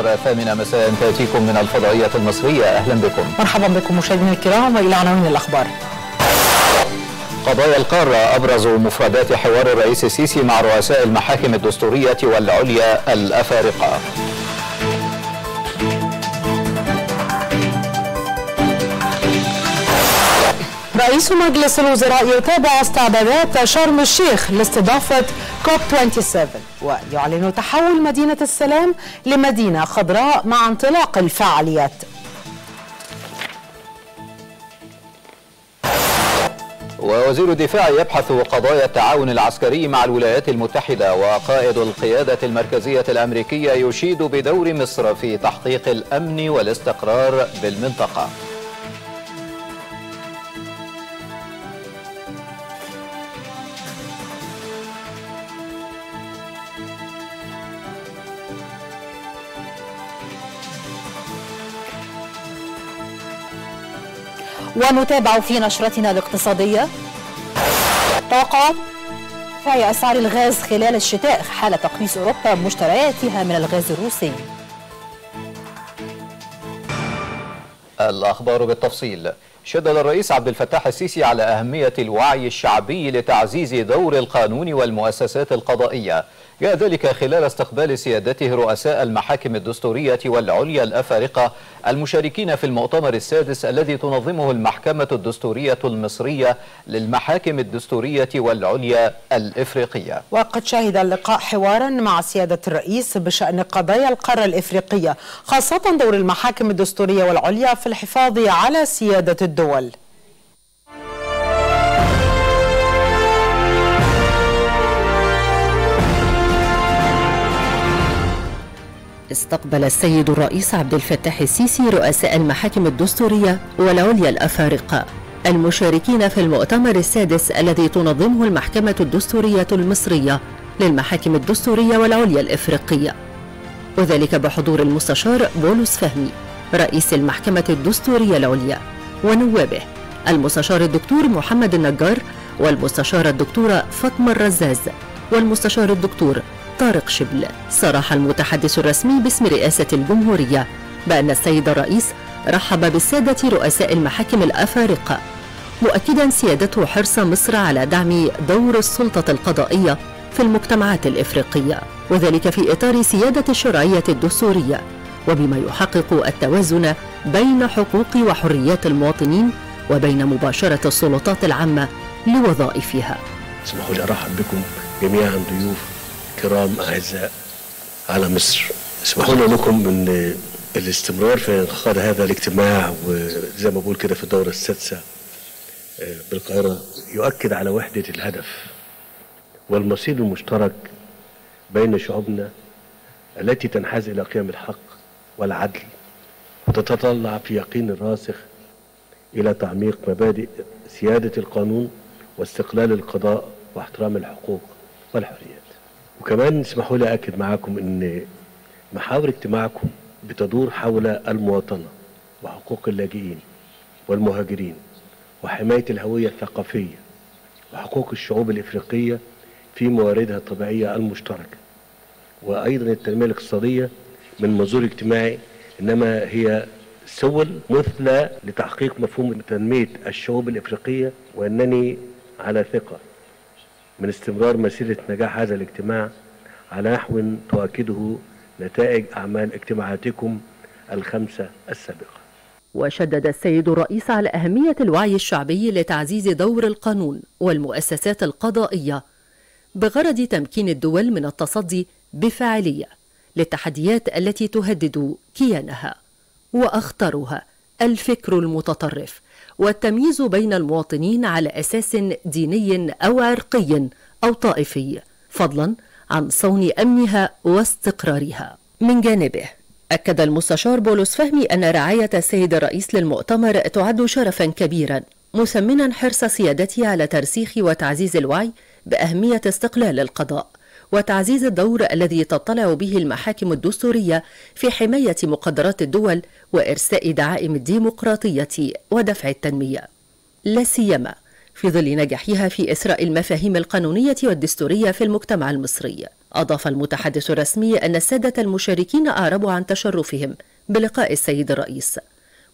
الأخبار الثامنة مساء تأتيكم من الفضائية المصرية. أهلا بكم. مرحبا بكم مشاهدينا الكرام وإلى عناوين الأخبار. قضايا القارة أبرز مفردات حوار الرئيس السيسي مع رؤساء المحاكم الدستورية والعليا الأفارقة. رئيس مجلس الوزراء يتابع استعدادات شرم الشيخ لاستضافة كوب 27 ويعلن تحول مدينة السلام لمدينة خضراء مع انطلاق الفعاليات ووزير الدفاع يبحث قضايا التعاون العسكري مع الولايات المتحدة وقائد القيادة المركزية الأمريكية يشيد بدور مصر في تحقيق الأمن والاستقرار بالمنطقة. ونتابع في نشرتنا الاقتصادية. توقعات رفع أسعار الغاز خلال الشتاء حال تقليص أوروبا مشترياتها من الغاز الروسي. الأخبار بالتفصيل. شدد الرئيس عبد الفتاح السيسي على أهمية الوعي الشعبي لتعزيز دور القانون والمؤسسات القضائية. جاء ذلك خلال استقبال سيادته رؤساء المحاكم الدستورية والعليا الأفارقة المشاركين في المؤتمر السادس الذي تنظمه المحكمة الدستورية المصرية للمحاكم الدستورية والعليا الإفريقية. وقد شهد اللقاء حوارا مع سيادة الرئيس بشأن قضايا القارة الإفريقية خاصة دور المحاكم الدستورية والعليا في الحفاظ على سيادة الدول. استقبل السيد الرئيس عبد الفتاح السيسي رؤساء المحاكم الدستورية والعليا الأفارقة. المشاركين في المؤتمر السادس الذي تنظمه المحكمة الدستورية المصرية للمحاكم الدستورية والعليا الإفريقية. وذلك بحضور المستشار بولس فهمي رئيس المحكمة الدستورية العليا ونوابه المستشار الدكتور محمد النجار والمستشارة الدكتورة فاطمة الرزاز والمستشار الدكتور طارق شبل. صرح المتحدث الرسمي باسم رئاسة الجمهورية بأن السيد الرئيس رحب بالسادة رؤساء المحاكم الأفارقة مؤكدا سيادته حرص مصر على دعم دور السلطة القضائية في المجتمعات الإفريقية وذلك في إطار سيادة الشرعية الدستورية وبما يحقق التوازن بين حقوق وحريات المواطنين وبين مباشرة السلطات العامة لوظائفها. اسمحوا لي ارحب بكم جميعا ضيوف. كرام أعزاء على مصر. اسمحوا لكم ان الاستمرار في انعقاد هذا الاجتماع وزي ما بقول كده في الدورة السادسة آه، بالقاهرة يؤكد على وحدة الهدف والمصير المشترك بين شعوبنا التي تنحاز إلى قيم الحق والعدل وتتطلع في يقين راسخ إلى تعميق مبادئ سيادة القانون واستقلال القضاء واحترام الحقوق والحريات وكمان اسمحوا لي اكد معاكم إن محاور اجتماعكم بتدور حول المواطنة وحقوق اللاجئين والمهاجرين وحماية الهوية الثقافية وحقوق الشعوب الإفريقية في مواردها الطبيعية المشتركة. وأيضا التنمية الاقتصادية من منظور اجتماعي إنما هي سبل مثلى لتحقيق مفهوم تنمية الشعوب الإفريقية وأنني على ثقة. من استمرار مسيرة نجاح هذا الاجتماع على نحو تؤكده نتائج أعمال اجتماعاتكم الخمسة السابقة. وشدد السيد الرئيس على أهمية الوعي الشعبي لتعزيز دور القانون والمؤسسات القضائية بغرض تمكين الدول من التصدي بفاعلية للتحديات التي تهدد كيانها وأخطرها الفكر المتطرف والتمييز بين المواطنين على أساس ديني أو عرقي أو طائفي. فضلا عن صون أمنها واستقرارها. من جانبه أكد المستشار بولس فهمي أن رعاية السيد الرئيس للمؤتمر تعد شرفا كبيرا مثمنا حرص سيادته على ترسيخ وتعزيز الوعي بأهمية استقلال القضاء. وتعزيز الدور الذي تطلع به المحاكم الدستورية في حماية مقدرات الدول وإرساء دعائم الديمقراطية ودفع التنمية. لا سيما في ظل نجاحها في إسراء المفاهيم القانونية والدستورية في المجتمع المصري. أضاف المتحدث الرسمي أن السادة المشاركين أعربوا عن تشرفهم بلقاء السيد الرئيس.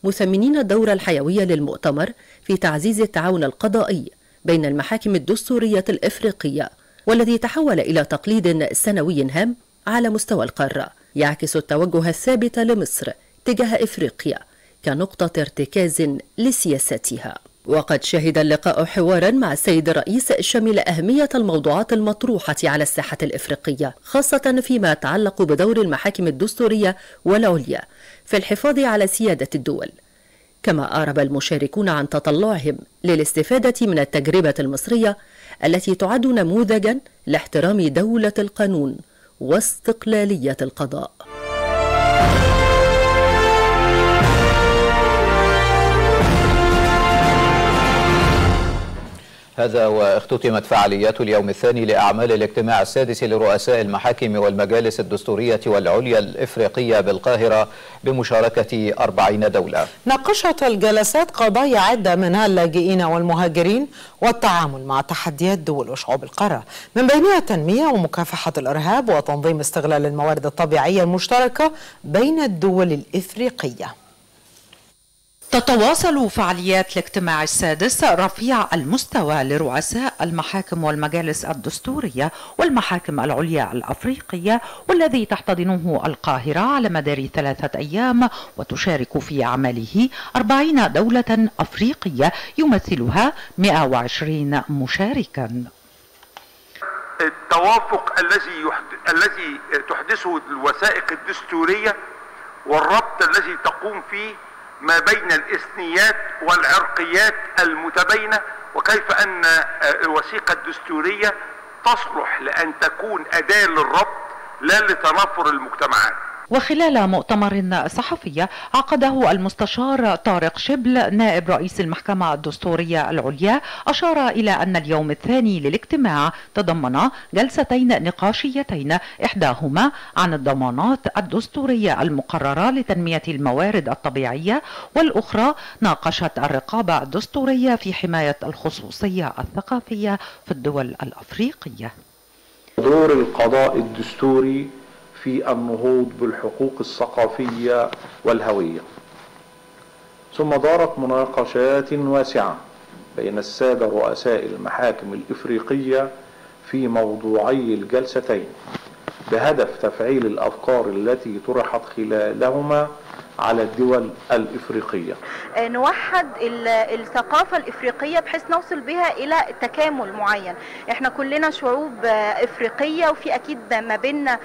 مثمنين الدور الحيوي للمؤتمر في تعزيز التعاون القضائي بين المحاكم الدستورية الإفريقية والذي تحول إلى تقليد سنوي هام على مستوى القارة يعكس التوجه الثابت لمصر تجاه إفريقيا كنقطة ارتكاز لسياستها. وقد شهد اللقاء حوارا مع السيد الرئيس شمل أهمية الموضوعات المطروحة على الساحة الإفريقية خاصة فيما يتعلق بدور المحاكم الدستورية والعليا في الحفاظ على سيادة الدول. كما أعرب المشاركون عن تطلعهم للاستفادة من التجربة المصرية التي تعد نموذجا لاحترام دولة القانون واستقلالية القضاء. هذا واختتمت فعاليات اليوم الثاني لأعمال الاجتماع السادس لرؤساء المحاكم والمجالس الدستورية والعليا الإفريقية بالقاهرة بمشاركة أربعين دولة. ناقشت الجلسات قضايا عدة منها اللاجئين والمهاجرين والتعامل مع تحديات دول وشعوب القارة. من بينها التنمية ومكافحة الإرهاب وتنظيم استغلال الموارد الطبيعية المشتركة بين الدول الإفريقية. تتواصل فعاليات الاجتماع السادس رفيع المستوى لرؤساء المحاكم والمجالس الدستورية والمحاكم العليا الأفريقية والذي تحتضنه القاهرة على مدار ثلاثة أيام وتشارك في أعماله أربعين دولة أفريقية يمثلها 120 مشاركا. التوافق الذي الذي تحدثه الوثائق الدستورية والربط الذي تقوم فيه ما بين الإثنيات والعرقيات المتباينة وكيف أن الوثيقة الدستورية تصلح لأن تكون أداة للربط لا لتنافر المجتمعات. وخلال مؤتمر صحفي عقده المستشار طارق شبل نائب رئيس المحكمة الدستورية العليا أشار إلى أن اليوم الثاني للاجتماع تضمن جلستين نقاشيتين إحداهما عن الضمانات الدستورية المقررة لتنمية الموارد الطبيعية والأخرى ناقشت الرقابة الدستورية في حماية الخصوصية الثقافية في الدول الأفريقية. دور القضاء الدستوري في النهوض بالحقوق الثقافية والهوية. ثم دارت مناقشات واسعة بين السادة رؤساء المحاكم الإفريقية في موضوعي الجلستين بهدف تفعيل الأفكار التي طرحت خلالهما على الدول الإفريقية. نوحد الثقافة الإفريقية بحيث نوصل بها إلى تكامل معين. إحنا كلنا شعوب إفريقية وفي أكيد ما بيننا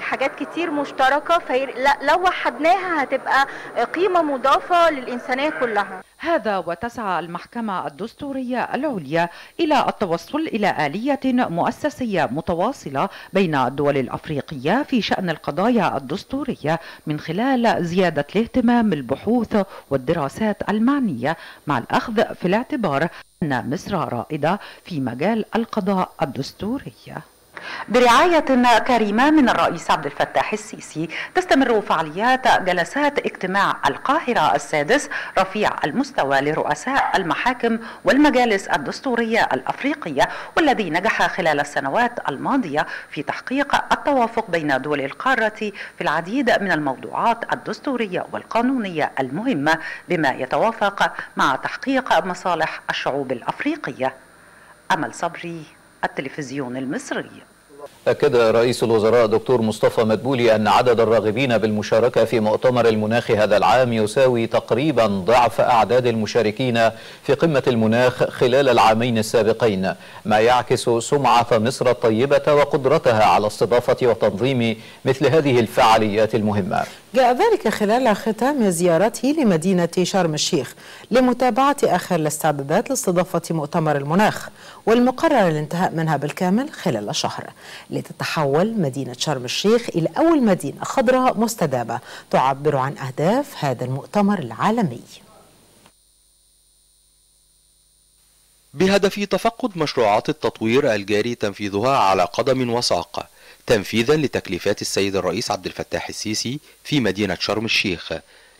حاجات كتير مشتركة فلو وحدناها هتبقى قيمة مضافة للإنسانية كلها. هذا وتسعى المحكمة الدستورية العليا إلى التوصل إلى آلية مؤسسية متواصلة بين الدول الأفريقية في شأن القضايا الدستورية من خلال زيادة الاهتمام بالبحوث والدراسات المعنية مع الأخذ في الاعتبار أن مصر رائدة في مجال القضاء الدستوري برعاية كريمة من الرئيس عبد الفتاح السيسي تستمر فعاليات جلسات اجتماع القاهرة السادس رفيع المستوى لرؤساء المحاكم والمجالس الدستورية الأفريقية والذي نجح خلال السنوات الماضية في تحقيق التوافق بين دول القارة في العديد من الموضوعات الدستورية والقانونية المهمة بما يتوافق مع تحقيق مصالح الشعوب الأفريقية. أمل صبري التلفزيون المصري. أكد رئيس الوزراء دكتور مصطفى مدبولي أن عدد الراغبين بالمشاركة في مؤتمر المناخ هذا العام يساوي تقريبا ضعف أعداد المشاركين في قمة المناخ خلال العامين السابقين ما يعكس سمعة مصر الطيبة وقدرتها على استضافة وتنظيم مثل هذه الفعاليات المهمة. جاء ذلك خلال ختام زيارته لمدينة شرم الشيخ لمتابعة آخر الاستعدادات لاستضافة مؤتمر المناخ والمقرر الانتهاء منها بالكامل خلال شهر لتتحول مدينة شرم الشيخ إلى أول مدينة خضراء مستدامة تعبر عن أهداف هذا المؤتمر العالمي. بهدف تفقد مشروعات التطوير الجاري تنفيذها على قدم وساق. تنفيذا لتكليفات السيد الرئيس عبد الفتاح السيسي في مدينة شرم الشيخ.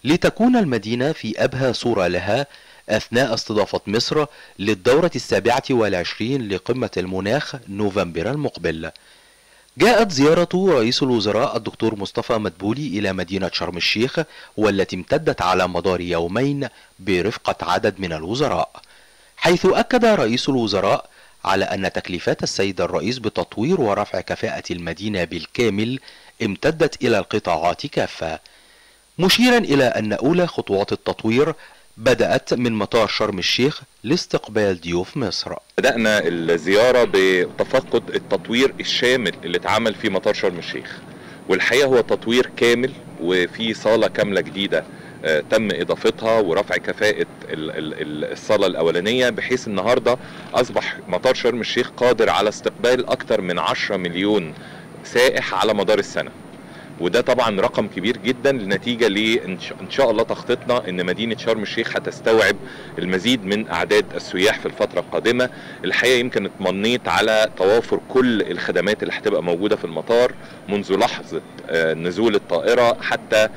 لتكون المدينة في أبهى صورة لها أثناء استضافة مصر للدورة السابعة والعشرين لقمة المناخ نوفمبر المقبل. جاءت زيارة رئيس الوزراء الدكتور مصطفى مدبولي إلى مدينة شرم الشيخ والتي امتدت على مدار يومين برفقة عدد من الوزراء. حيث أكد رئيس الوزراء على أن تكليفات السيد الرئيس بتطوير ورفع كفاءة المدينة بالكامل امتدت إلى القطاعات كافة مشيرا إلى أن أولى خطوات التطوير بدأت من مطار شرم الشيخ لاستقبال ضيوف مصر. بدأنا الزيارة بتفقد التطوير الشامل اللي اتعمل في مطار شرم الشيخ والحقيقة هو تطوير كامل وفي صالة كاملة جديدة. تم إضافتها ورفع كفاءة ال- ال- ال- الصالة الأولانية بحيث النهاردة أصبح مطار شرم الشيخ قادر على استقبال أكثر من 10 مليون سائح على مدار السنة. وده طبعا رقم كبير جدا لنتيجة لإن شاء- إن الله تخطيطنا إن مدينة شرم الشيخ هتستوعب المزيد من أعداد السياح في الفترة القادمة. الحقيقة يمكن اتمنيت على توافر كل الخدمات اللي هتبقى موجودة في المطار منذ لحظة آه، نزول الطائرة حتى آه،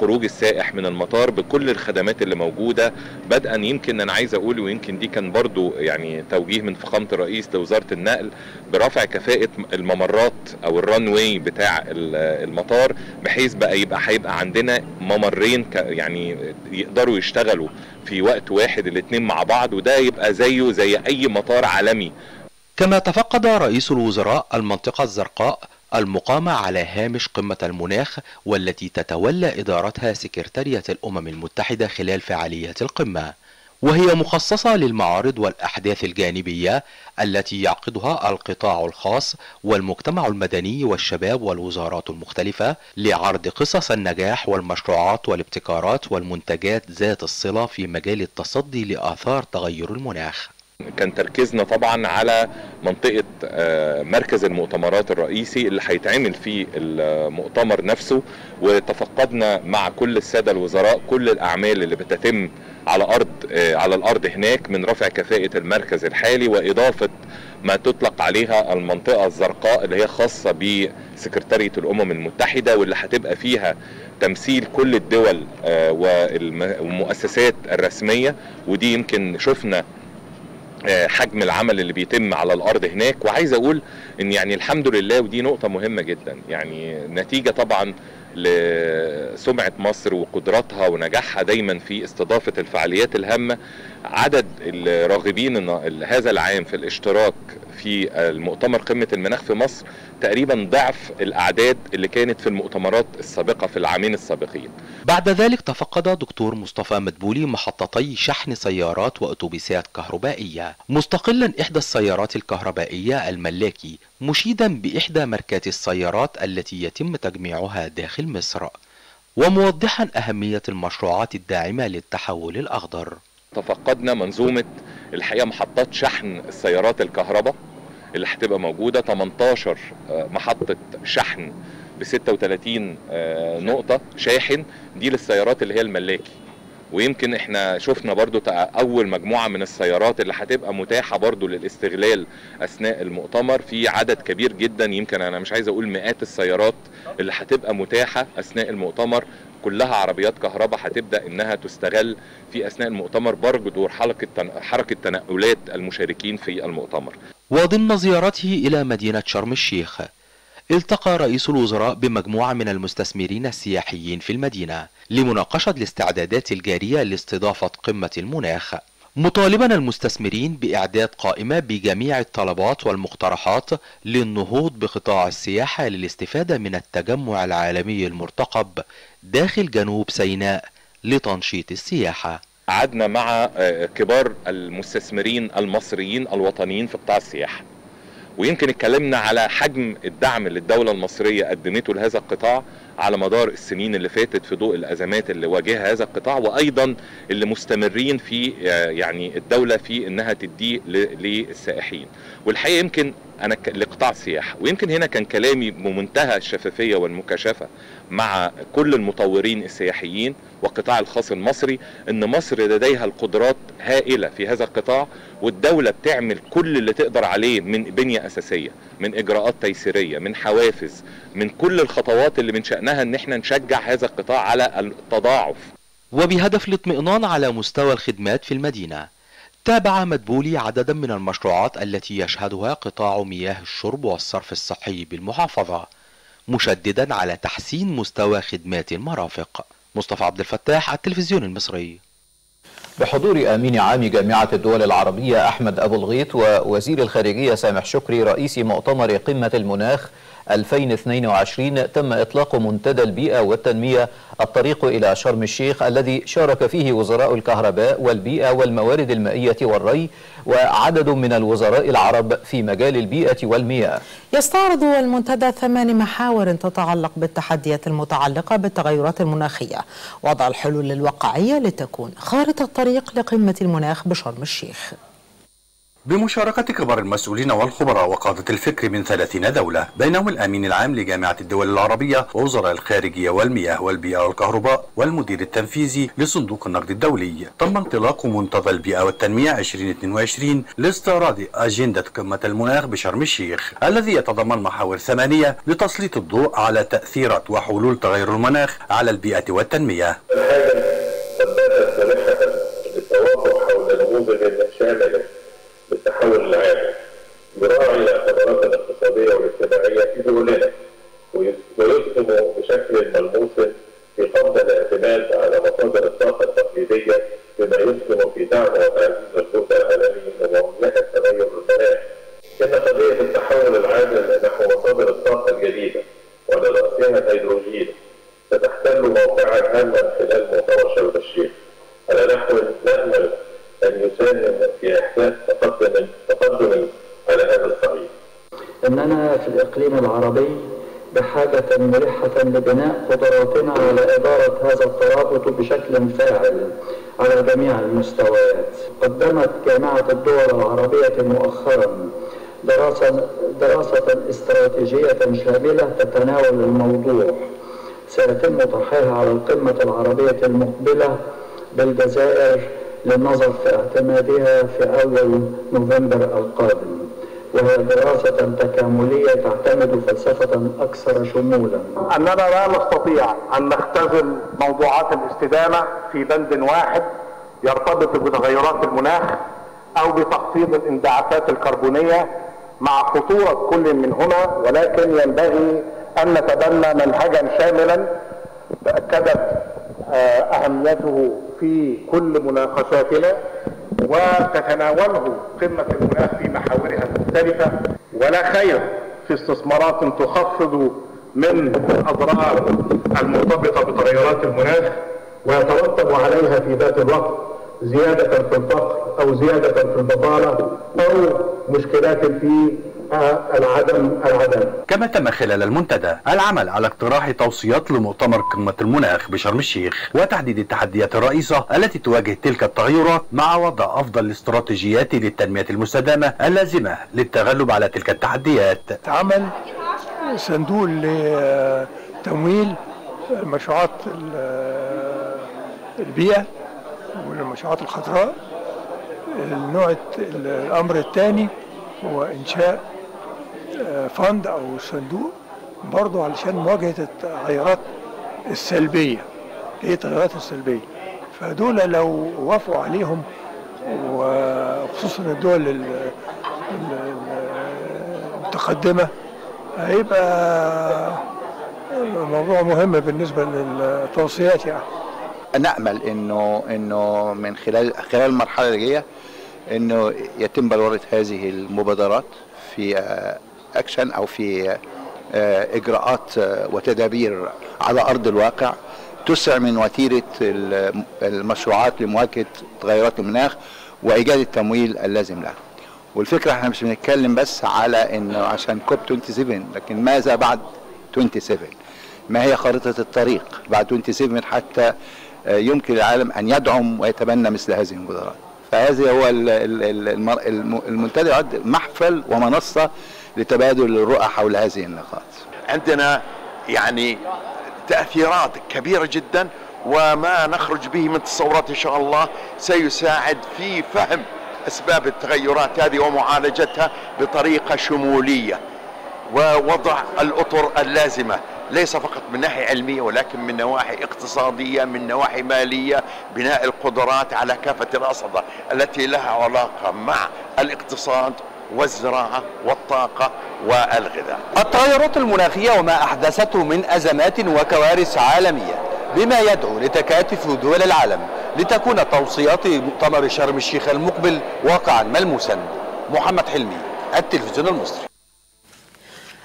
خروج السائح من المطار بكل الخدمات اللي موجودة. بدءا يمكن أنا عايز أقول ويمكن دي كان برضو يعني توجيه من فخامة الرئيس لوزارة النقل برفع كفاءة الممرات أو الران واي بتاع ال- المطار بحيث بقى يبقى هيبقى عندنا ممرين يعني يقدروا يشتغلوا في وقت واحد الاتنين مع بعض وده يبقى زيه زي أي مطار عالمي. كما تفقد رئيس الوزراء المنطقة الزرقاء المقامة على هامش قمة المناخ والتي تتولى إدارتها سكرتارية الأمم المتحدة خلال فعاليات القمة. وهي مخصصة للمعارض والأحداث الجانبية التي يعقدها القطاع الخاص والمجتمع المدني والشباب والوزارات المختلفة لعرض قصص النجاح والمشروعات والابتكارات والمنتجات ذات الصلة في مجال التصدي لآثار تغير المناخ. كان تركيزنا طبعا على منطقة آه، مركز المؤتمرات الرئيسي اللي هيتعمل فيه المؤتمر نفسه وتفقدنا مع كل السادة الوزراء كل الأعمال اللي بتتم على أرض آه، على الأرض هناك من رفع كفاءة المركز الحالي وإضافة ما تطلق عليها المنطقة الزرقاء اللي هي خاصة بسكرتارية الأمم المتحدة واللي هتبقى فيها تمثيل كل الدول آه، والم- والمؤسسات الرسمية ودي يمكن شفنا حجم العمل اللي بيتم على الأرض هناك. وعايز أقول إن يعني الحمد لله ودي نقطة مهمة جدا. يعني نتيجة طبعا لسمعة مصر وقدراتها ونجاحها دايما في استضافة الفعاليات الهامة عدد الراغبين هذا العام في الاشتراك في المؤتمر قمة المناخ في مصر تقريبا ضعف الأعداد اللي كانت في المؤتمرات السابقة في العامين السابقين. بعد ذلك تفقد دكتور مصطفى مدبولي محطتي شحن سيارات وأتوبيسات كهربائية. مستقلا إحدى السيارات الكهربائية الملاكي مشيدا بإحدى ماركات السيارات التي يتم تجميعها داخل مصر وموضحا أهمية المشروعات الداعمة للتحول الأخضر. تفقدنا منظومة الحقيقة محطات شحن السيارات الكهرباء. اللي هتبقى موجودة 18 آه، محطة شحن ب 36 آه، نقطة شاحن دي للسيارات اللي هي الملاكي. ويمكن إحنا شفنا برضو أول مجموعة من السيارات اللي هتبقى متاحة برضو للاستغلال أثناء المؤتمر في عدد كبير جدا يمكن أنا مش عايز أقول مئات السيارات اللي هتبقى متاحة أثناء المؤتمر. كلها عربيات كهرباء هتبدأ إنها تستغل في أثناء المؤتمر برضو حركة حركة تنقلات المشاركين في المؤتمر. وضمن زيارته إلى مدينة شرم الشيخ التقى رئيس الوزراء بمجموعة من المستثمرين السياحيين في المدينة لمناقشة الاستعدادات الجارية لاستضافة قمة المناخ. مطالبا المستثمرين بإعداد قائمة بجميع الطلبات والمقترحات للنهوض بقطاع السياحة للاستفادة من التجمع العالمي المرتقب داخل جنوب سيناء لتنشيط السياحة. قعدنا مع آه، كبار المستثمرين المصريين الوطنيين في قطاع السياحة. ويمكن اتكلمنا على حجم الدعم اللي الدولة المصرية قدمته لهذا القطاع على مدار السنين اللي فاتت في ضوء الأزمات اللي واجهها هذا القطاع وأيضا اللي مستمرين في آه، يعني الدولة في إنها تديه للسائحين. والحقيقة يمكن أنا لقطاع السياحة. ويمكن هنا كان كلامي بمنتهى الشفافية والمكاشفة مع كل المطورين السياحيين والقطاع الخاص المصري إن مصر لديها القدرات هائلة في هذا القطاع والدولة بتعمل كل اللي تقدر عليه من بنية أساسية من إجراءات تيسيرية من حوافز من كل الخطوات اللي من شأنها إن إحنا نشجع هذا القطاع على التضاعف. وبهدف الاطمئنان على مستوى الخدمات في المدينة تابع مدبولي عددا من المشروعات التي يشهدها قطاع مياه الشرب والصرف الصحي بالمحافظة مشددا على تحسين مستوى خدمات المرافق. مصطفى عبد الفتاح التلفزيون المصري. بحضور أمين عام جامعة الدول العربية أحمد أبو الغيط ووزير الخارجية سامح شكري رئيس مؤتمر قمة المناخ 2022 تم إطلاق منتدى البيئة والتنمية الطريق إلى شرم الشيخ الذي شارك فيه وزراء الكهرباء والبيئة والموارد المائية والري وعدد من الوزراء العرب في مجال البيئة والمياه. يستعرض المنتدى ثمان محاور تتعلق بالتحديات المتعلقة بالتغيرات المناخية وضع الحلول الواقعية لتكون خارطة الطريق لقمة المناخ بشرم الشيخ. بمشاركة كبار المسؤولين والخبراء وقادة الفكر من ثلاثين دولة بينهم الأمين العام لجامعة الدول العربية ووزراء الخارجية والمياه والبيئة والكهرباء والمدير التنفيذي لصندوق النقد الدولي. تم انطلاق منتدى البيئة والتنمية 2022 لاستعراض أجندة قمة المناخ بشرم الشيخ الذي يتضمن محاور ثمانية لتسليط الضوء على تأثيرات وحلول تغير المناخ على البيئة والتنمية التوافق حول نموذج شامل بالتحول العام يراعي الخطرات الاقتصادية والاجتماعية في دولنا ويسهم بشكل ملموس في قبض الاعتماد على مصادر الطاقة التقليدية بما يسهم في دعم وتعزيز الجهد العالمي لمواجهة تغير المناخ. إن قضية التحول العادل نحو مصادر الطاقة الجديدة وعلى رأسها الهيدروجين ستحتل موقعا هاما خلال مؤتمر شرم الشيخ على نحو نأمل أن يساهم في إحداث تقدم تقدم على هذا الصعيد. أننا في الإقليم العربي بحاجة ملحة لبناء قدراتنا على إدارة هذا الترابط بشكل فاعل على جميع المستويات. قدمت جامعة الدول العربية مؤخرا دراسة دراسة استراتيجية شاملة تتناول الموضوع سيتم طرحها على القمة العربية المقبلة بالجزائر للنظر في اعتمادها في أول نوفمبر القادم دراسة تكاملية تعتمد فلسفة أكثر شمولا. أننا لا نستطيع أن نختزل موضوعات الاستدامة في بند واحد يرتبط بتغيرات المناخ أو بتخفيض الانبعاثات الكربونية مع خطورة كل منهما ولكن ينبغي أن نتبنى منهجا شاملا تأكدت أهميته في كل مناقشاتنا. وتتناوله قمة المناخ في محاورها المختلفة. ولا خير في استثمارات تخفض من الأضرار المرتبطة بتغيرات المناخ ويترتب عليها في ذات الوقت زيادة في الفقر أو زيادة في البطالة أو مشكلات في العدم العدم. كما تم خلال المنتدى العمل على اقتراح توصيات لمؤتمر قمة المناخ بشرم الشيخ وتحديد التحديات الرئيسة التي تواجه تلك التغيرات مع وضع أفضل الاستراتيجيات للتنمية المستدامة اللازمة للتغلب على تلك التحديات. عمل صندوق لتمويل مشروعات البيئة والمشروعات الخضراء النوع الأمر الثاني هو إنشاء فند أو صندوق برضه علشان مواجهة التغيرات السلبية. هي التغيرات السلبية؟ فدول لو وافقوا عليهم وخصوصا الدول المتقدمة هيبقى موضوع مهم بالنسبة للتوصيات يعني. نأمل إنه إنه من خلال خلال المرحلة اللي جاية إنه يتم بلورة هذه المبادرات في اكشن أو في إجراءات وتدابير على أرض الواقع تسرع من وتيرة المشروعات لمواجهة تغيرات المناخ وإيجاد التمويل اللازم لها. والفكرة إحنا مش بنتكلم بس على إنه عشان كوب 27 لكن ماذا بعد 27 ما هي خارطه الطريق بعد 27 حتى يمكن للعالم أن يدعم ويتبنى مثل هذه المبادرات. فهذا هو المنتدى محفل ومنصة لتبادل الرؤى حول هذه النقاط. عندنا يعني تأثيرات كبيرة جدا وما نخرج به من تصورات إن شاء الله سيساعد في فهم أسباب التغيرات هذه ومعالجتها بطريقة شمولية ووضع الأطر اللازمة ليس فقط من ناحية علمية ولكن من نواحي اقتصادية من نواحي مالية بناء القدرات على كافة الأصعدة التي لها علاقة مع الاقتصاد والزراعة والطاقة والغذاء. التغيرات المناخية وما أحدثته من أزمات وكوارث عالمية بما يدعو لتكاتف دول العالم لتكون توصيات مؤتمر شرم الشيخ المقبل واقعا ملموسا. محمد حلمي التلفزيون المصري.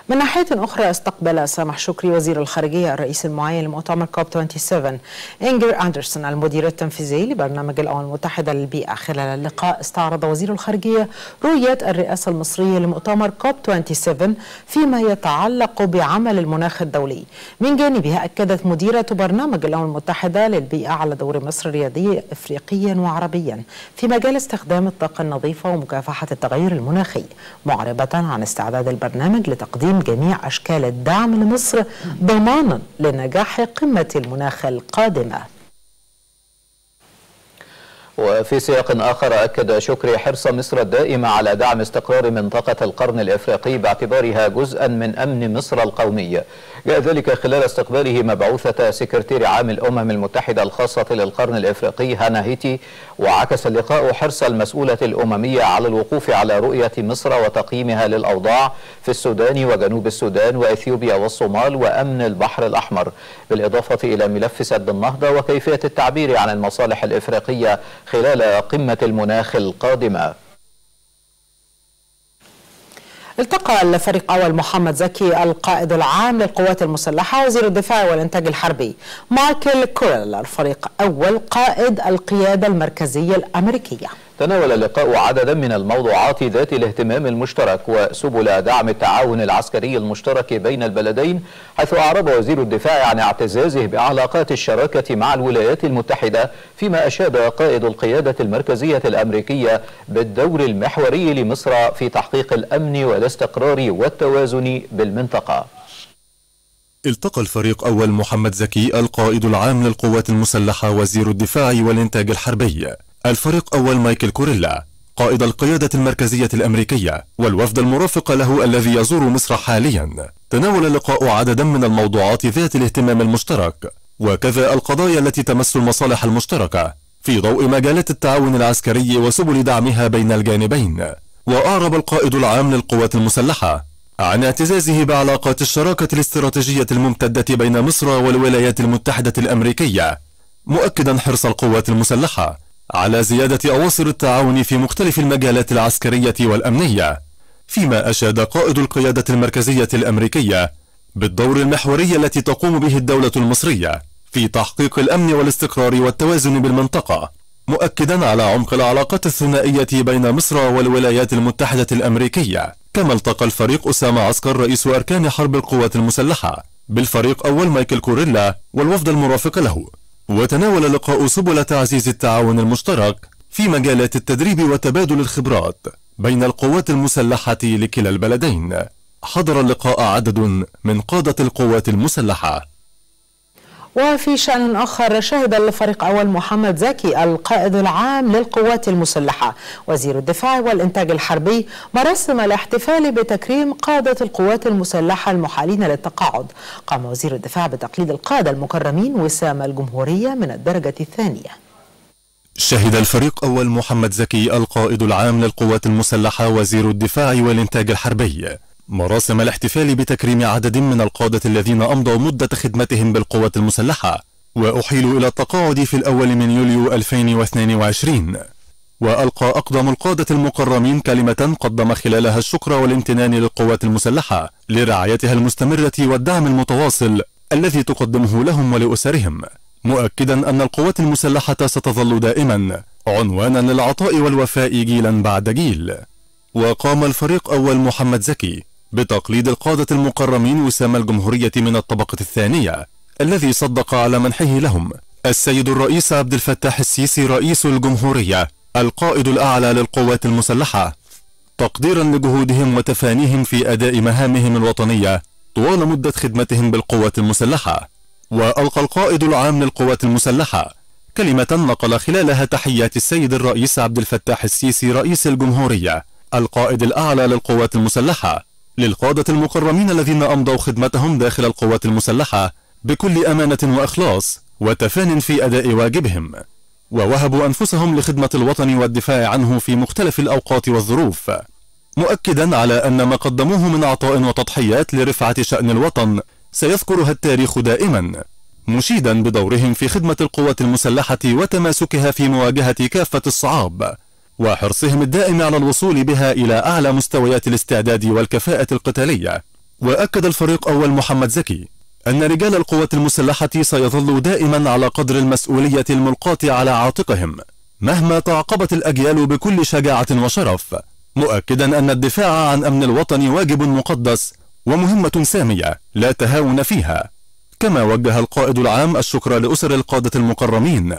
من ناحية أخرى استقبل سامح شكري وزير الخارجية الرئيس المعين لمؤتمر كوب 27 إنجر أندرسون المدير التنفيذي لبرنامج الأمم المتحدة للبيئة. خلال اللقاء استعرض وزير الخارجية رؤية الرئاسة المصرية لمؤتمر كوب 27 فيما يتعلق بعمل المناخ الدولي. من جانبها أكدت مديرة برنامج الأمم المتحدة للبيئة على دور مصر ريادي إفريقيا وعربيا في مجال استخدام الطاقة النظيفة ومكافحة التغير المناخي معربة عن استعداد البرنامج لتقديم جميع أشكال الدعم لمصر ضمانا لنجاح قمة المناخ القادمة. وفي سياق آخر أكد شكري حرص مصر الدائم على دعم استقرار منطقة القرن الإفريقي باعتبارها جزءا من أمن مصر القومي. جاء ذلك خلال استقباله مبعوثة سكرتير عام الأمم المتحدة الخاصة للقرن الإفريقي هانا هيتي وعكس اللقاء حرص المسؤولة الأممية على الوقوف على رؤية مصر وتقييمها للأوضاع في السودان وجنوب السودان وإثيوبيا والصومال وأمن البحر الأحمر بالإضافة إلى ملف سد النهضة وكيفية التعبير عن المصالح الإفريقية خلال قمة المناخ القادمة. التقى الفريق أول محمد زكي القائد العام للقوات المسلحة وزير الدفاع والإنتاج الحربي مايكل كوريل الفريق أول قائد القيادة المركزية الأمريكية. تناول اللقاء عددا من الموضوعات ذات الاهتمام المشترك وسبل دعم التعاون العسكري المشترك بين البلدين حيث أعرب وزير الدفاع عن اعتزازه بعلاقات الشراكة مع الولايات المتحدة فيما أشاد قائد القيادة المركزية الأمريكية بالدور المحوري لمصر في تحقيق الأمن والاستقرار والتوازن بالمنطقة. التقى الفريق أول محمد زكي القائد العام للقوات المسلحة وزير الدفاع والإنتاج الحربي. الفريق أول مايكل كوريلا قائد القيادة المركزية الأمريكية والوفد المرافق له الذي يزور مصر حاليا. تناول اللقاء عددا من الموضوعات ذات الاهتمام المشترك وكذا القضايا التي تمس المصالح المشتركة في ضوء مجالات التعاون العسكري وسبل دعمها بين الجانبين. وأعرب القائد العام للقوات المسلحة عن اعتزازه بعلاقات الشراكة الاستراتيجية الممتدة بين مصر والولايات المتحدة الأمريكية مؤكدا حرص القوات المسلحة على زيادة أواصر التعاون في مختلف المجالات العسكرية والأمنية فيما أشاد قائد القيادة المركزية الأمريكية بالدور المحوري التي تقوم به الدولة المصرية في تحقيق الأمن والاستقرار والتوازن بالمنطقة مؤكدا على عمق العلاقات الثنائية بين مصر والولايات المتحدة الأمريكية كما التقى الفريق أسامة عسكر رئيس أركان حرب القوات المسلحة بالفريق أول مايكل كوريلا والوفد المرافق له. وتناول اللقاء سبل تعزيز التعاون المشترك في مجالات التدريب وتبادل الخبرات بين القوات المسلحة لكلا البلدين. حضر اللقاء عدد من قادة القوات المسلحة. وفي شأن آخر شهد الفريق أول محمد زكي القائد العام للقوات المسلحة. وزير الدفاع والإنتاج الحربي مراسم الاحتفال بتكريم قادة القوات المسلحة المحالين للتقاعد. قام وزير الدفاع بتقليد القادة المكرمين وسام الجمهورية من الدرجة الثانية. شهد الفريق أول محمد زكي القائد العام للقوات المسلحة وزير الدفاع والإنتاج الحربي. مراسم الاحتفال بتكريم عدد من القادة الذين أمضوا مدة خدمتهم بالقوات المسلحة وأحيلوا إلى التقاعد في الأول من يوليو 2022 وألقى أقدم القادة المكرمين كلمة قدم خلالها الشكر والامتنان للقوات المسلحة لرعايتها المستمرة والدعم المتواصل الذي تقدمه لهم ولأسرهم مؤكدا أن القوات المسلحة ستظل دائما عنوانا للعطاء والوفاء جيلا بعد جيل. وقام الفريق أول محمد زكي بتقليد القادة المكرمين وسام الجمهورية من الطبقة الثانية الذي صدق على منحه لهم. السيد الرئيس عبد الفتاح السيسي رئيس الجمهورية القائد الأعلى للقوات المسلحة تقديرا لجهودهم وتفانيهم في أداء مهامهم الوطنية طوال مدة خدمتهم بالقوات المسلحة. وألقى القائد العام للقوات المسلحة كلمة نقل خلالها تحيات السيد الرئيس عبد الفتاح السيسي رئيس الجمهورية القائد الأعلى للقوات المسلحة للقادة المكرمين الذين أمضوا خدمتهم داخل القوات المسلحة بكل أمانة وإخلاص وتفان في أداء واجبهم ووهبوا أنفسهم لخدمة الوطن والدفاع عنه في مختلف الأوقات والظروف مؤكدا على أن ما قدموه من عطاء وتضحيات لرفعة شأن الوطن سيذكرها التاريخ دائما مشيدا بدورهم في خدمة القوات المسلحة وتماسكها في مواجهة كافة الصعاب. وحرصهم الدائم على الوصول بها إلى أعلى مستويات الاستعداد والكفاءة القتالية. وأكد الفريق أول محمد زكي أن رجال القوات المسلحة سيظلوا دائما على قدر المسؤولية الملقاة على عاتقهم مهما تعاقبت الأجيال بكل شجاعة وشرف مؤكدا أن الدفاع عن أمن الوطن واجب مقدس ومهمة سامية لا تهاون فيها. كما وجه القائد العام الشكر لأسر القادة المكرمين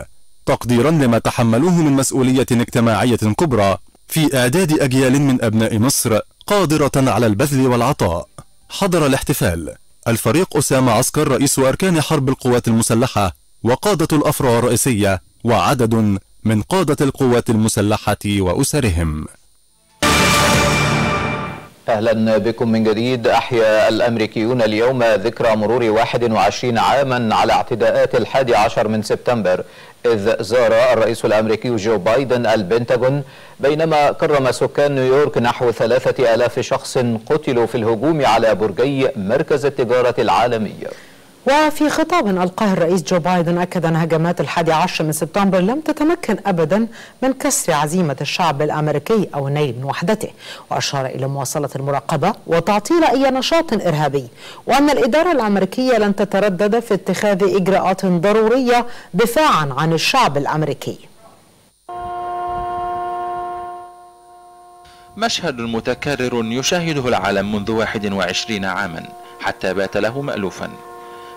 تقديرا لما تحملوه من مسؤولية اجتماعية كبرى في إعداد أجيال من أبناء مصر قادرة على البذل والعطاء. حضر الاحتفال. الفريق أسامة عسكر رئيس أركان حرب القوات المسلحة وقادة الأفرع الرئيسية وعدد من قادة القوات المسلحة وأسرهم. أهلا بكم من جديد. أحيا الأمريكيون اليوم ذكرى مرور 21 عاما على اعتداءات الحادي عشر من سبتمبر. إذ زار الرئيس الأمريكي جو بايدن البنتاغون بينما كرم سكان نيويورك نحو ثلاثة ألاف شخص قتلوا في الهجوم على برجي مركز التجارة العالمي وفي خطاب ألقاه الرئيس جو بايدن أكد أن هجمات الحادي عشر من سبتمبر لم تتمكن أبدا من كسر عزيمة الشعب الأمريكي أو النيل من وحدته وأشار إلى مواصلة المراقبة وتعطيل أي نشاط إرهابي وأن الإدارة الأمريكية لن تتردد في اتخاذ إجراءات ضرورية دفاعا عن الشعب الأمريكي. مشهد متكرر يشاهده العالم منذ 21 عاما حتى بات له مألوفا.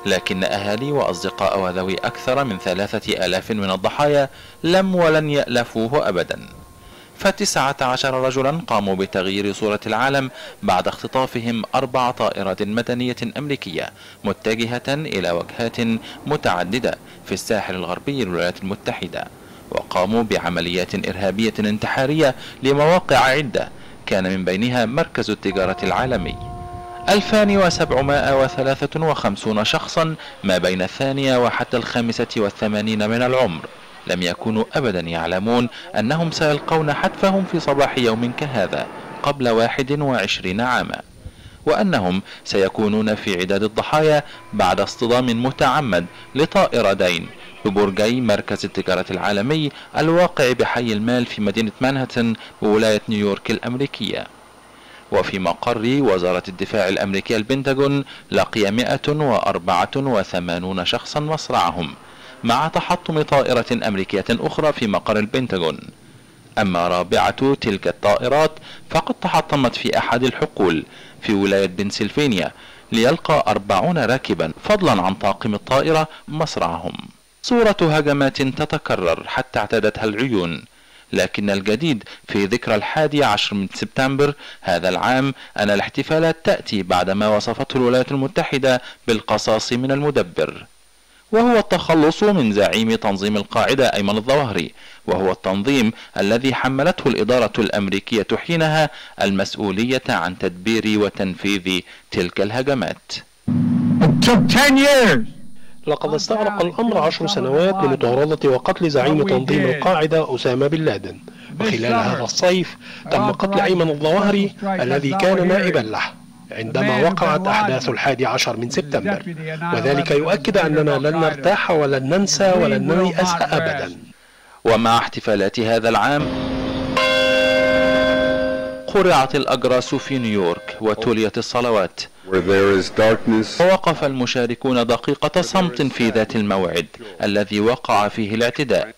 لكن أهالي وأصدقاء وذوي أكثر من ثلاثة آلاف من الضحايا لم ولن يألفوه أبدا. فتسعة عشر رجلا قاموا بتغيير صورة العالم بعد اختطافهم أربع طائرات مدنية أمريكية متجهة إلى وجهات متعددة في الساحل الغربي للولايات المتحدة. وقاموا بعمليات إرهابية انتحارية لمواقع عدة. كان من بينها مركز التجارة العالمي. 2753 شخصا ما بين الثانية وحتى الخامسة والثمانين من العمر. لم يكونوا أبدا يعلمون أنهم سيلقون حتفهم في صباح يوم كهذا قبل 21 عاما وأنهم سيكونون في عداد الضحايا بعد اصطدام متعمد لطائرتين ببرجي مركز التجارة العالمي الواقع بحي المال في مدينة مانهاتن بولاية نيويورك الأمريكية. وفي مقر وزارة الدفاع الأمريكية البنتاغون لقي 184 شخصا مصرعهم مع تحطم طائرة أمريكية أخرى في مقر البنتاغون. أما رابعة تلك الطائرات فقد تحطمت في أحد الحقول في ولاية بنسلفانيا ليلقى أربعون راكبا فضلا عن طاقم الطائرة مصرعهم. صورة هجمات تتكرر حتى اعتادتها العيون. لكن الجديد في ذكرى الحادي عشر من سبتمبر هذا العام أن الاحتفالات تأتي بعدما وصفته الولايات المتحدة بالقصاص من المدبر. وهو التخلص من زعيم تنظيم القاعدة أيمن الظواهري وهو التنظيم الذي حملته الإدارة الأمريكية حينها المسؤولية عن تدبير وتنفيذ تلك الهجمات. لقد استغرق الأمر عشر سنوات لمطاردة وقتل زعيم تنظيم القاعدة أسامة بن لادن. وخلال هذا الصيف تم قتل أيمن الظواهري الذي كان نائبا له. عندما وقعت أحداث الحادي عشر من سبتمبر. وذلك يؤكد أننا لن نرتاح ولن ننسى ولن نيأس أبدا. ومع احتفالات هذا العام قرعت الأجراس في نيويورك وتليت الصلوات. ووقف المشاركون دقيقة صمت في ذات الموعد الذي وقع فيه الاعتداء.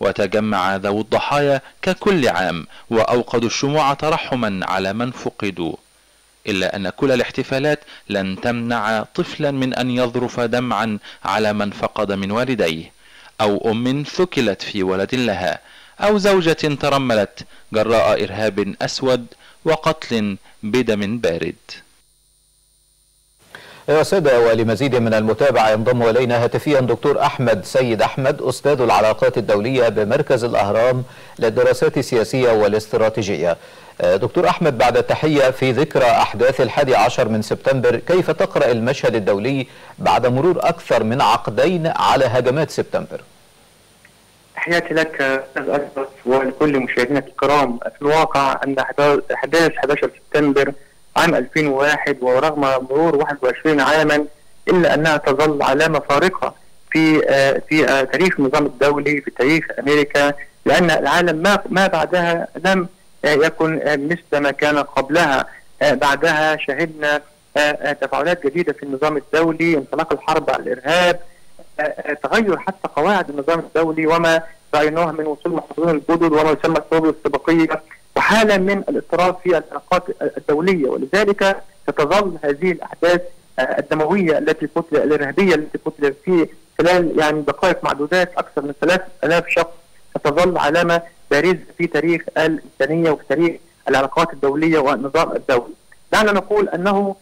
وتجمع ذوو الضحايا ككل عام وأوقدوا الشموع ترحما على من فقدوا. إلا أن كل الاحتفالات لن تمنع طفلا من أن يظرف دمعا على من فقد من والديه أو أم ثكلت في ولد لها أو زوجة ترملت جراء إرهاب أسود وقتل بدم بارد. يا سادة ولمزيد من المتابعة ينضم إلينا هاتفيا دكتور أحمد سيد أحمد أستاذ العلاقات الدولية بمركز الأهرام للدراسات السياسية والاستراتيجية. دكتور أحمد بعد التحية في ذكرى أحداث الحادي عشر من سبتمبر كيف تقرأ المشهد الدولي بعد مرور أكثر من عقدين على هجمات سبتمبر؟ تحياتي لك أستاذ اشرف ولكل مشاهدينا الكرام في الواقع أن أحداث 11 سبتمبر عام 2001 ورغم مرور 21 عاما إلا أنها تظل علامه فارقه في في تاريخ النظام الدولي في تاريخ أمريكا لأن العالم ما ما بعدها لم يكن مثل ما كان قبلها. بعدها شهدنا تفاعلات جديدة في النظام الدولي انطلاق الحرب على الإرهاب تغير حتى قواعد النظام الدولي وما رأيناه من وصول محافظين الجدد وما يسمى الحروب الاستباقيه وحاله من الاضطراب في العلاقات الدولية ولذلك ستظل هذه الأحداث الدموية التي قتل الإرهابية التي قتل في خلال يعني دقائق معدودات أكثر من 3000 شخص ستظل علامة بارزه في تاريخ الإنسانية وفي تاريخ العلاقات الدولية والنظام الدولي. دعنا نقول أنه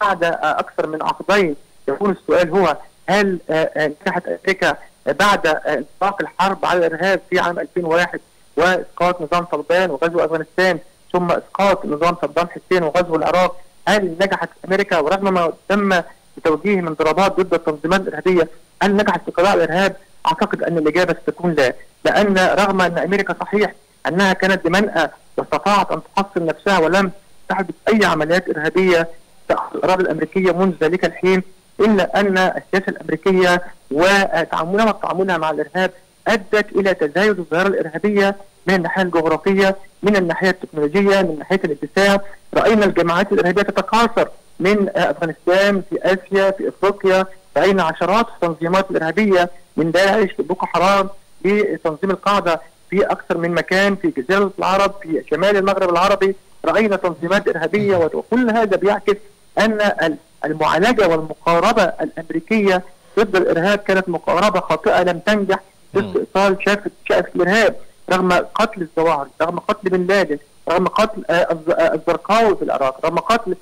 بعد أكثر من عقدين يكون السؤال هو هل نجحت أمريكا بعد انطلاق الحرب على الإرهاب في عام 2001 وإسقاط نظام طالبان وغزو أفغانستان ثم إسقاط نظام صدام حسين وغزو العراق هل نجحت أمريكا ورغم ما تم بتوجيه من ضربات ضد التنظيمات الإرهابية هل نجحت في قضاء الإرهاب؟ أعتقد أن الإجابة ستكون لا لأن رغم أن أمريكا صحيح أنها كانت بمنأى واستطاعت أن تحصن نفسها ولم تحدث أي عمليات إرهابية تأخذ الأراضي الأمريكية منذ ذلك الحين إلا أن السياسة الأمريكية وتعاملها وتعاملها مع الإرهاب أدت إلى تزايد الظاهره الإرهابية من الناحية الجغرافية من الناحية التكنولوجية من ناحية الاتساع رأينا الجماعات الإرهابية تتكاثر من أفغانستان في آسيا في إفريقيا. رأينا عشرات التنظيمات الإرهابية من داعش لبوكو حرام لتنظيم القاعدة في أكثر من مكان في جزيرة العرب في شمال المغرب العربي. رأينا تنظيمات إرهابية وكل هذا بيعكس أن المعالجة والمقاربة الأمريكية ضد الإرهاب كانت مقاربة خاطئة لم تنجح في استئصال شافه شافه الارهاب رغم قتل الظواهر رغم قتل بن لادن رغم قتل الزرقاوي في العراق رغم قتل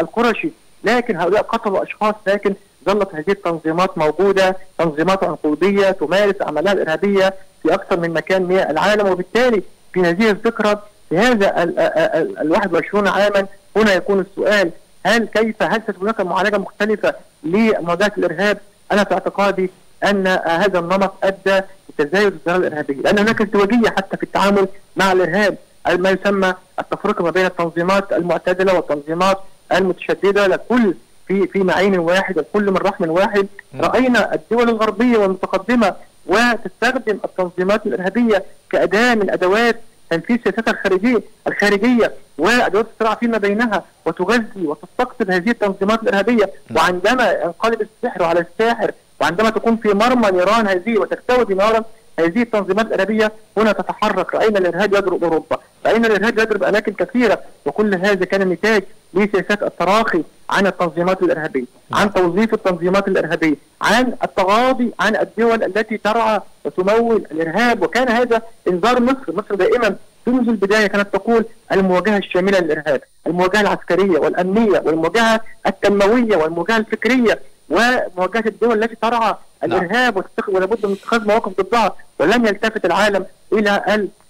القرشي. لكن هؤلاء قتلوا أشخاص لكن ظلت هذه التنظيمات موجودة تنظيمات عنقودية تمارس أعمالها الإرهابية في أكثر من مكان من العالم. وبالتالي في هذه الذكرى في هذا ال 21 عاما هنا يكون السؤال هل كيف هل ستكون هناك معالجة مختلفة لمواجهة الإرهاب؟ أنا في اعتقادي أن هذا النمط أدى لتزايد الظاهره الإرهابية، لأن هناك ازدواجيه حتى في التعامل مع الإرهاب، ما يسمى التفرقة ما بين التنظيمات المعتدلة والتنظيمات المتشددة لكل في في معين واحد الكل من رحم واحد، رأينا الدول الغربية والمتقدمة وتستخدم التنظيمات الإرهابية كأداة من أدوات تنفيذ سياستها الخارجية الخارجية وأدوات الصراع فيما بينها وتغذي وتستقطب هذه التنظيمات الإرهابية. وعندما ينقلب السحر على الساحر وعندما تكون في مرمى نيران هذه وتستوي نارا هذه التنظيمات الارهابيه هنا تتحرك. رأينا الإرهاب يضرب أوروبا. رأينا الإرهاب يضرب أماكن كثيرة. وكل هذا كان نتاج لسياسات التراخي عن التنظيمات الإرهابية عن توظيف التنظيمات الإرهابية عن التغاضي عن الدول التي ترعى وتمول الإرهاب. وكان هذا إنذار مصر. مصر دائما منذ البداية كانت تقول المواجهة الشاملة للإرهاب المواجهة العسكرية والأمنية والمواجهة التنموية والمواجهة الفكرية. ومواجهة الدول التي ترعى الإرهاب ولابد من اتخاذ مواقف ضدها ولم يلتفت العالم إلى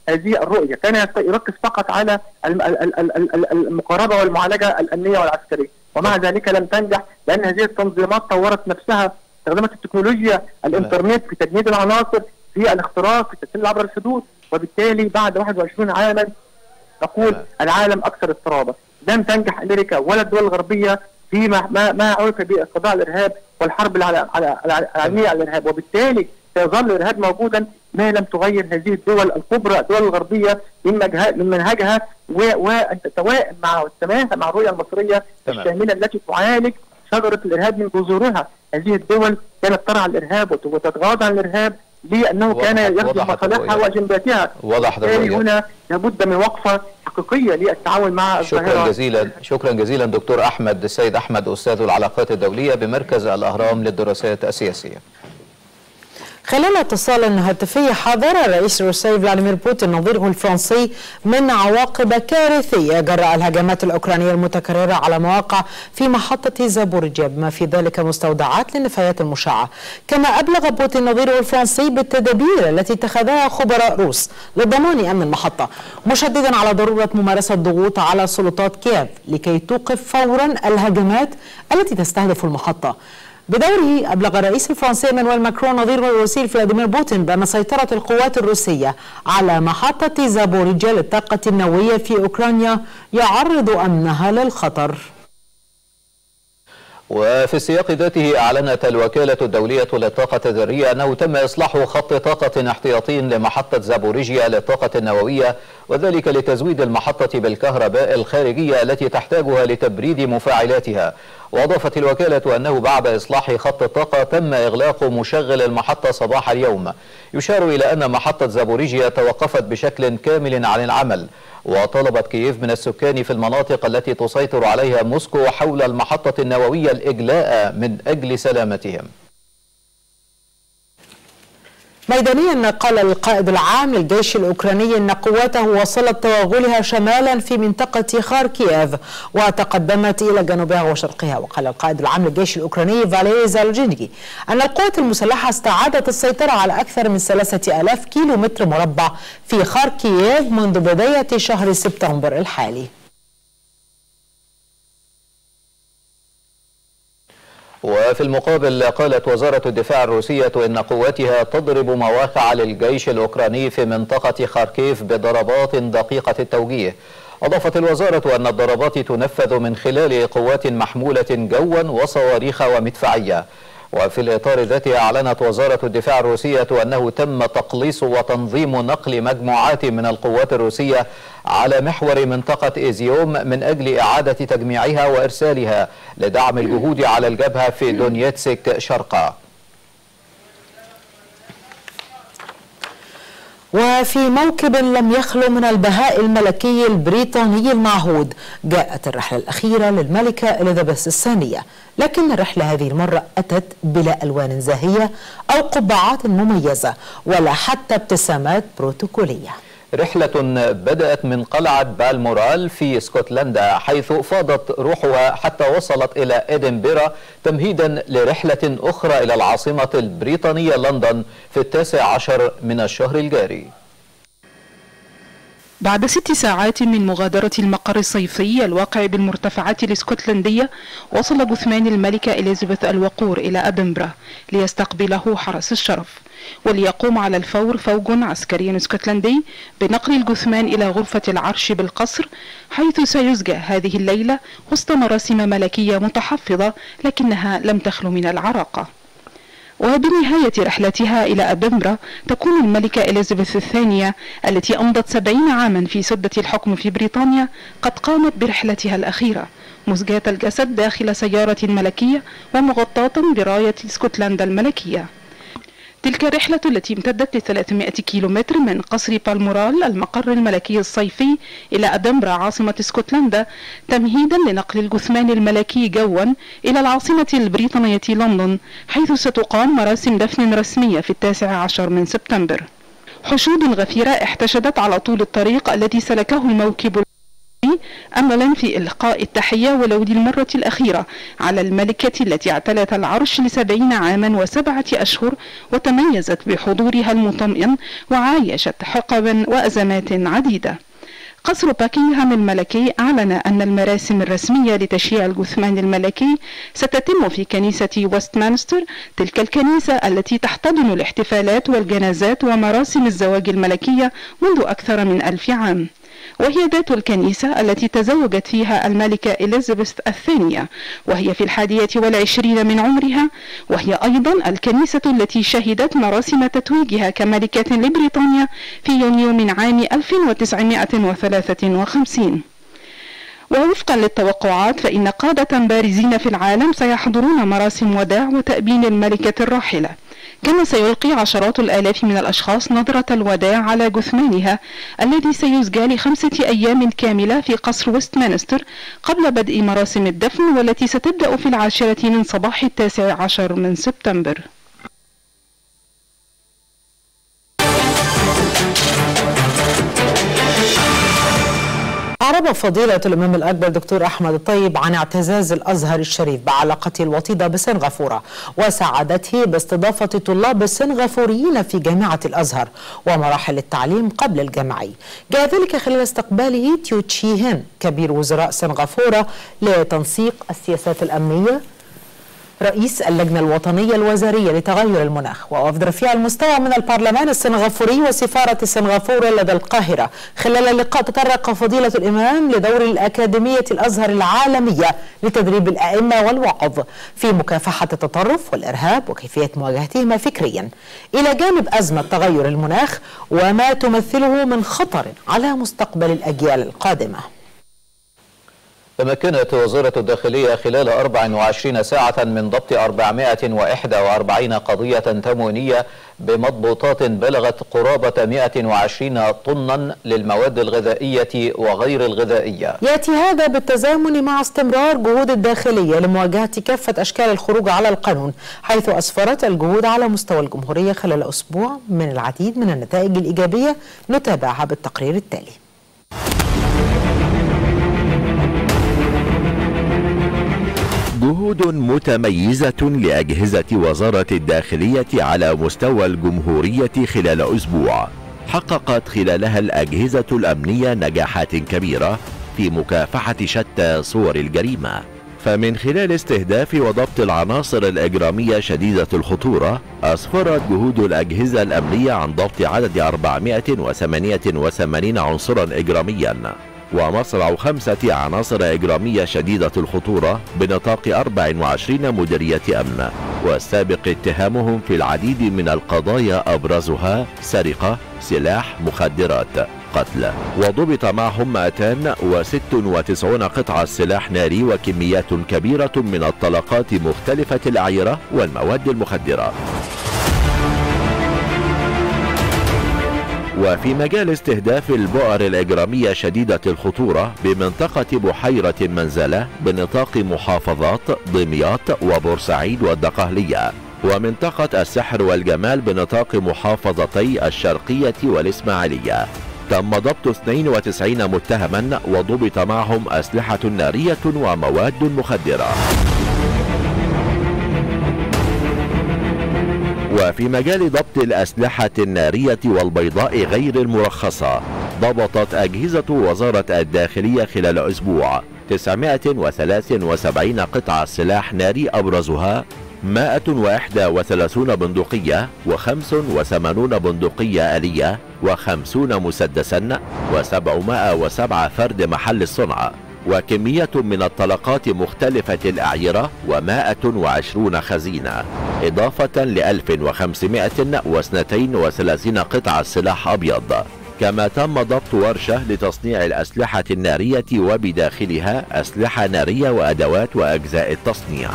هذه الرؤية، كان يركز فقط على المقاربة والمعالجة الأمنية والعسكرية، ومع ذلك لم تنجح لأن هذه التنظيمات طورت نفسها استخدمت التكنولوجيا الإنترنت في تجنيد العناصر في الاختراق في التسلل عبر الحدود وبالتالي بعد 21 عاما نقول العالم أكثر اضطرابا. لم تنجح أمريكا ولا الدول الغربية في ما ما, ما عرف بقضاء الإرهاب والحرب العالمية على الإرهاب. وبالتالي سيظل الإرهاب موجودا ما لم تغير هذه الدول الكبرى الدول الغربية من من منهجها وان تتوائم مع والتماهى مع الرؤية المصرية الشاملة التي تعالج شجره الإرهاب من جذورها. هذه الدول كانت ترعى الإرهاب وتتغاضى عن الإرهاب لأنه كان يخدم مصالحها واجنداتها وضح هنا لابد من وقفة حقيقية للتعامل مع الظاهره شكرا جزيلا شكرا جزيلا دكتور أحمد السيد أحمد أستاذ العلاقات الدولية بمركز الأهرام للدراسات السياسية. خلال اتصال هاتفي حذر الرئيس الروسي فلاديمير بوتين نظيره الفرنسي من عواقب كارثية جراء الهجمات الأوكرانية المتكررة على مواقع في محطة زابوريجيا بما في ذلك مستودعات للنفايات المشعة. كما أبلغ بوتين نظيره الفرنسي بالتدابير التي اتخذها خبراء روس لضمان أمن المحطة مشددا على ضرورة ممارسة ضغوط على سلطات كييف لكي توقف فورا الهجمات التي تستهدف المحطة. بدوره أبلغ الرئيس الفرنسي إيمانويل ماكرون نظيره الروسي فلاديمير بوتين بأن سيطرة القوات الروسية على محطة زابوريجيا للطاقة النووية في أوكرانيا يعرض أمنها للخطر. وفي السياق ذاته أعلنت الوكالة الدولية للطاقة الذرية أنه تم إصلاح خط طاقة احتياطي لمحطة زابوريجيا للطاقة النووية وذلك لتزويد المحطة بالكهرباء الخارجية التي تحتاجها لتبريد مفاعلاتها. وأضافت الوكالة أنه بعد إصلاح خط الطاقة تم إغلاق مشغل المحطة صباح اليوم. يشار إلى أن محطة زابوريجيا توقفت بشكل كامل عن العمل. وطلبت كييف من السكان في المناطق التي تسيطر عليها موسكو حول المحطة النووية الإجلاء من أجل سلامتهم. ميدانيا قال القائد العام للجيش الأوكراني أن قواته وصلت توغلها شمالا في منطقة خاركييف وتقدمت إلى جنوبها وشرقها. وقال القائد العام للجيش الأوكراني فاليري زالوجينجي أن القوات المسلحة استعادت السيطرة على أكثر من ثلاثة ألاف كيلو متر مربع في خاركييف منذ بداية شهر سبتمبر الحالي. وفي المقابل قالت وزارة الدفاع الروسية إن قواتها تضرب مواقع للجيش الأوكراني في منطقة خاركيف بضربات دقيقة التوجيه. أضافت الوزارة أن الضربات تنفذ من خلال قوات محمولة جوا وصواريخ ومدفعية. وفي الإطار ذاته أعلنت وزارة الدفاع الروسية أنه تم تقليص وتنظيم نقل مجموعات من القوات الروسية على محور منطقة إيزيوم من أجل إعادة تجميعها وإرسالها لدعم الجهود على الجبهة في دونيتسك شرقا. وفي موكب لم يخلو من البهاء الملكي البريطاني المعهود جاءت الرحلة الأخيرة للملكة إليزابيث الثانية لكن الرحلة هذه المرة أتت بلا ألوان زاهية أو قبعات مميزة ولا حتى ابتسامات بروتوكولية. رحلة بدأت من قلعة بالمورال في اسكتلندا حيث فاضت روحها حتى وصلت إلى إدنبرا تمهيدا لرحلة أخرى إلى العاصمة البريطانية لندن في التاسع عشر من الشهر الجاري. بعد ست ساعات من مغادرة المقر الصيفي الواقع بالمرتفعات الاسكتلندية وصل جثمان الملكة إليزابيث الوقور إلى أدنبرا ليستقبله حرس الشرف. وليقوم على الفور فوج عسكري اسكتلندي بنقل الجثمان إلى غرفة العرش بالقصر حيث سيزجى هذه الليلة وسط مراسم ملكية متحفظة لكنها لم تخلو من العراقة. وبنهاية رحلتها إلى أدنبرا تكون الملكة إليزابيث الثانية التي أمضت سبعين عاما في سدة الحكم في بريطانيا قد قامت برحلتها الأخيرة مزجاة الجسد داخل سيارة ملكية ومغطاة براية اسكتلندا الملكية. تلك الرحلة التي امتدت ل 300 كيلومتر من قصر بالمورال المقر الملكي الصيفي إلى أدنبرا عاصمة اسكتلندا تمهيدا لنقل الجثمان الملكي جوا إلى العاصمة البريطانية لندن حيث ستقام مراسم دفن رسمية في التاسع عشر من سبتمبر. حشود غفيرة احتشدت على طول الطريق الذي سلكه الموكب أملا في إلقاء التحية ولو دي المرة الأخيرة على الملكة التي اعتلت العرش لسبعين عاما وسبعة أشهر وتميزت بحضورها المطمئن وعايشت حقبا وأزمات عديدة. قصر باكنغهام الملكي أعلن أن المراسم الرسمية لتشييع الجثمان الملكي ستتم في كنيسة وستمانستر تلك الكنيسة التي تحتضن الاحتفالات والجنازات ومراسم الزواج الملكية منذ أكثر من ألف عام. وهي ذات الكنيسة التي تزوجت فيها الملكة إليزابيث الثانية وهي في الحادية والعشرين من عمرها وهي أيضا الكنيسة التي شهدت مراسم تتويجها كملكة لبريطانيا في يونيو من عام 1953 ووفقا للتوقعات فإن قادة بارزين في العالم سيحضرون مراسم وداع وتأبين الملكة الراحلة. كما سيلقي عشرات الآلاف من الأشخاص نظرة الوداع على جثمانها الذي سيزجى لخمسة أيام كاملة في قصر ويستمنستر قبل بدء مراسم الدفن والتي ستبدأ في العاشرة من صباح التاسع عشر من سبتمبر. أعرب فضيلة الإمام الأكبر دكتور أحمد الطيب عن اعتزاز الأزهر الشريف بعلاقته الوطيدة بسنغافورة وسعادته باستضافة طلاب السنغافوريين في جامعة الأزهر ومراحل التعليم قبل الجامعي جاء ذلك خلال استقباله تيو تشي هين كبير وزراء سنغافورة لتنسيق السياسات الأمنية رئيس اللجنة الوطنية الوزارية لتغير المناخ ووفد رفيع المستوى من البرلمان السنغافوري وسفارة سنغافورة لدى القاهرة. خلال اللقاء تطرق فضيلة الإمام لدور الأكاديمية الأزهر العالمية لتدريب الأئمة والوعظ في مكافحة التطرف والإرهاب وكيفية مواجهتهما فكريا. إلى جانب أزمة تغير المناخ وما تمثله من خطر على مستقبل الأجيال القادمة. تمكنت وزارة الداخلية خلال 24 ساعة من ضبط 441 قضية تموينية بمضبوطات بلغت قرابة 120 طنا للمواد الغذائية وغير الغذائية. يأتي هذا بالتزامن مع استمرار جهود الداخلية لمواجهة كافة أشكال الخروج على القانون حيث أسفرت الجهود على مستوى الجمهورية خلال أسبوع من العديد من النتائج الإيجابية نتابعها بالتقرير التالي. جهود متميزة لأجهزة وزارة الداخلية على مستوى الجمهورية خلال أسبوع. حققت خلالها الأجهزة الأمنية نجاحات كبيرة في مكافحة شتى صور الجريمة. فمن خلال استهداف وضبط العناصر الإجرامية شديدة الخطورة أسفرت جهود الأجهزة الأمنية عن ضبط عدد 488 عنصرا إجراميا. ومصرع خمسة عناصر إجرامية شديدة الخطورة بنطاق 24 مديرية أمن. والسابق اتهامهم في العديد من القضايا أبرزها سرقة سلاح مخدرات قتل. وضبط معهم 296 قطعة سلاح ناري وكميات كبيرة من الطلقات مختلفة الأعيرة والمواد المخدرة. وفي مجال استهداف البؤر الإجرامية شديدة الخطورة بمنطقة بحيرة منزلة بنطاق محافظات دمياط وبورسعيد والدقهلية. ومنطقة السحر والجمال بنطاق محافظتي الشرقية والإسماعيلية. تم ضبط 92 متهما وضبط معهم أسلحة نارية ومواد مخدرة. وفي مجال ضبط الأسلحة النارية والبيضاء غير المرخصة ضبطت أجهزة وزارة الداخلية خلال أسبوع 973 قطعة سلاح ناري أبرزها 131 بندقية و85 بندقية آلية و50 مسدسا و707 فرد محل الصنع وكمية من الطلقات مختلفة الأعيرة و120 خزينة إضافة ل 1532 قطعة سلاح أبيض. كما تم ضبط ورشة لتصنيع الأسلحة النارية وبداخلها أسلحة نارية وأدوات وأجزاء التصنيع.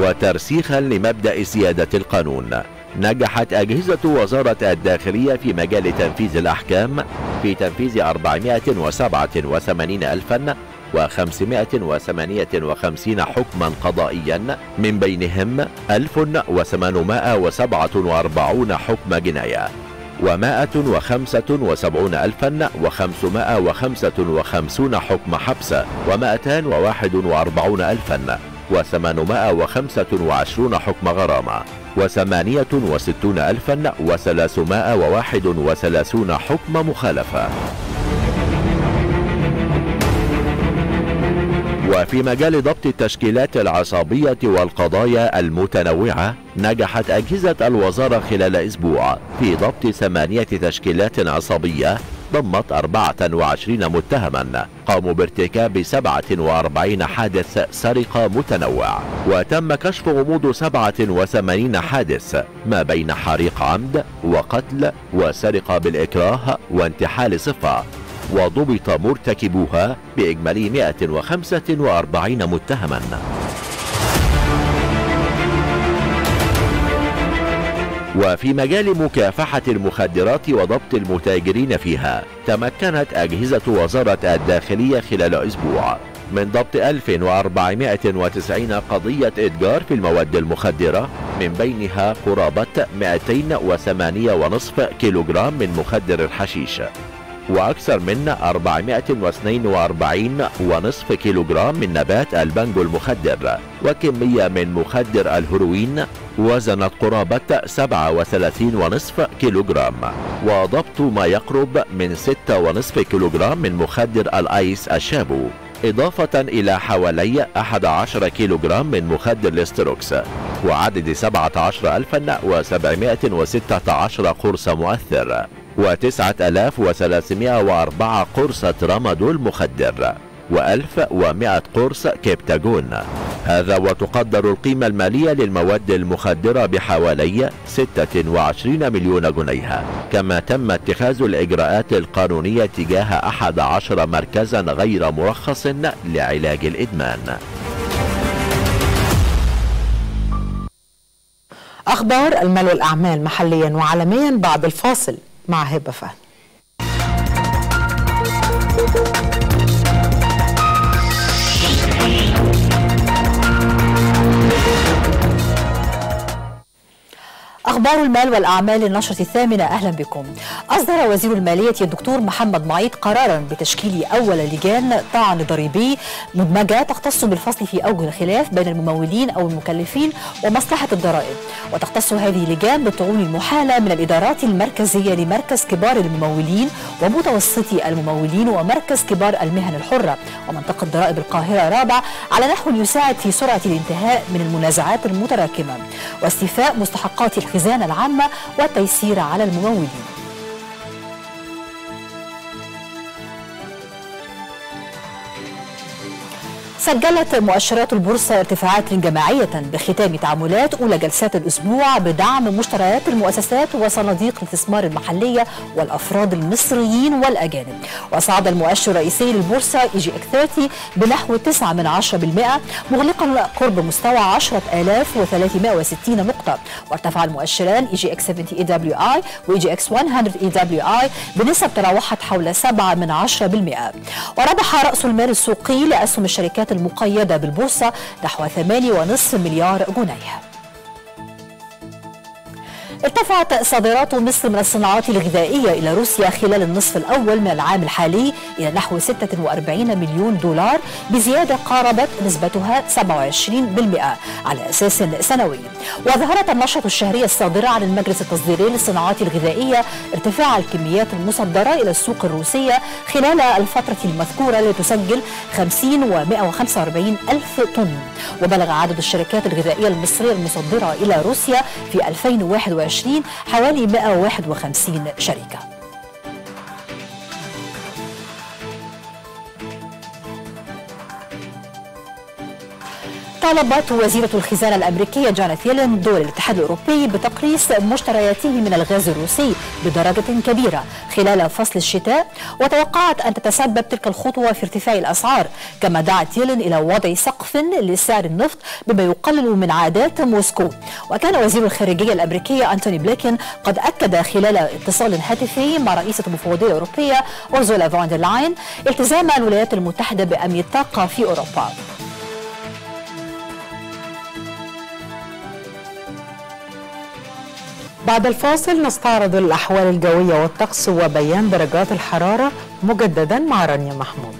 وترسيخا لمبدأ سيادة القانون. نجحت أجهزة وزارة الداخلية في مجال تنفيذ الأحكام في تنفيذ 487 ألفا و558 حكما قضائيا من بينهم 1847 حكم جناية و175 ألفا و555 حكم حبس و241 ألفا و825 حكم غرامة. وثمانية وستون ألفا وثلاثمائة وواحد وثلاثون حكم مخالفة. وفي مجال ضبط التشكيلات العصابية والقضايا المتنوعة نجحت أجهزة الوزارة خلال أسبوع في ضبط ثمانية تشكيلات عصابية ضمت 24 متهما. قاموا بارتكاب 47 حادث سرقة متنوع وتم كشف غموض 87 حادث ما بين حريق عمد وقتل وسرقة بالإكراه وانتحال صفة. وضبط مرتكبوها بإجمالي 145 متهما. وفي مجال مكافحة المخدرات وضبط المتاجرين فيها تمكنت أجهزة وزارة الداخلية خلال أسبوع من ضبط 1490 قضية إتجار في المواد المخدرة من بينها قرابة 208.5 كيلوغرام من مخدر الحشيش وأكثر من 442.5 كيلوغرام من نبات البنجو المخدر وكمية من مخدر الهيروين وزنت قرابة 37.5 كيلوغرام وضبط ما يقرب من 6.5 كيلوغرام من مخدر الآيس الشابو إضافة إلى حوالي 11 كيلوغرام من مخدر الاستروكس وعدد 17716 قرص مؤثر و9304 قرص ترامادول مخدر. و1100 قرص كيبتاجون هذا وتقدر القيمة المالية للمواد المخدرة بحوالي 26 مليون جنيه. كما تم اتخاذ الإجراءات القانونية تجاه 11 مركزا غير مرخص لعلاج الإدمان. أخبار المال والأعمال محليا وعالميا بعد الفاصل مع هبة فهمي أخبار المال والأعمال النشرة الثامنة أهلا بكم. أصدر وزير المالية الدكتور محمد معيط قرارا بتشكيل أول لجان طعن ضريبي مدمجة تختص بالفصل في أوجه الخلاف بين الممولين أو المكلفين ومصلحة الضرائب. وتختص هذه اللجان بالطعون المحالة من الإدارات المركزية لمركز كبار الممولين ومتوسطي الممولين ومركز كبار المهن الحرة. ومنطقة ضرائب القاهرة رابع على نحو يساعد في سرعة الانتهاء من المنازعات المتراكمة. واستيفاء مستحقات الخزانة العامة والتيسير على الممولين. سجلت مؤشرات البورصة ارتفاعات جماعية بختام تعاملات أولى جلسات الأسبوع بدعم مشتريات المؤسسات وصناديق الاستثمار المحلية والأفراد المصريين والأجانب. وصعد المؤشر الرئيسي للبورصة إي جي إك 30 بنحو 9 من 10% مغلقا قرب مستوى 10360 نقطة. وارتفع المؤشران إي جي إكس 70 إي دبليو آي وإي جي إكس 100 إي دبليو آي بنسب تراوحت حول 7 من 10% وربح رأس المال السوقي لأسهم الشركات المقيدة بالبورصة نحو 8.5 مليار جنيه. ارتفعت صادرات مصر من الصناعات الغذائية إلى روسيا خلال النصف الأول من العام الحالي إلى نحو 46 مليون دولار بزيادة قاربت نسبتها 27% على أساس سنوي. وظهرت النشرة الشهرية الصادرة عن المجلس التصديري للصناعات الغذائية ارتفاع الكميات المصدرة إلى السوق الروسية خلال الفترة المذكورة لتسجل 50 و145 ألف طن. وبلغ عدد الشركات الغذائية المصرية المصدرة إلى روسيا في 2021 حوالي 151 شركة. طالبت وزيرة الخزانة الأمريكية جانيت يلين دول الاتحاد الأوروبي بتقليص مشترياته من الغاز الروسي بدرجة كبيرة خلال فصل الشتاء وتوقعت أن تتسبب تلك الخطوة في ارتفاع الأسعار. كما دعت يلين إلى وضع سقف لسعر النفط بما يقلل من عادات موسكو. وكان وزير الخارجية الأمريكية أنتوني بلينكن قد أكد خلال اتصال هاتفي مع رئيسة المفوضية الأوروبية أورزولا فون دير لاين التزام الولايات المتحدة بأمن الطاقة في أوروبا. بعد الفاصل نستعرض الأحوال الجوية والطقس وبيان درجات الحرارة مجددا مع رانيا محمود.